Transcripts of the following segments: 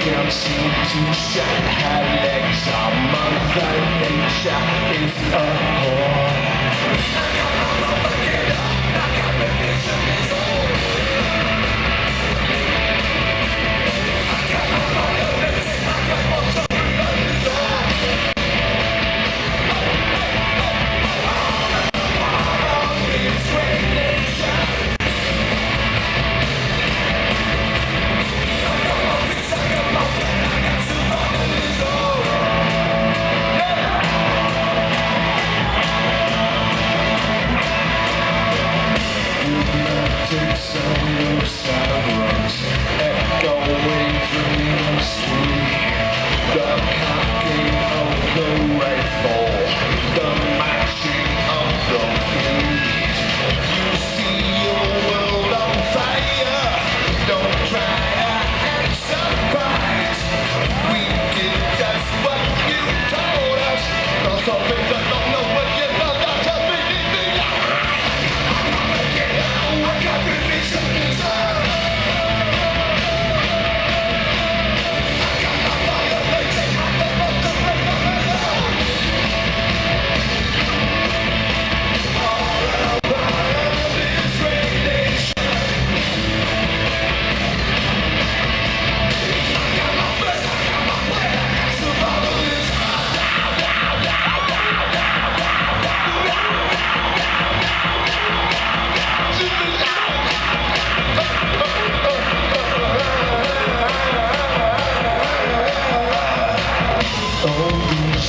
can't seem to shut her legs on Mother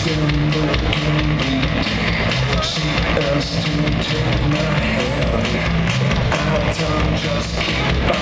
She to take my hand. I don't just keep on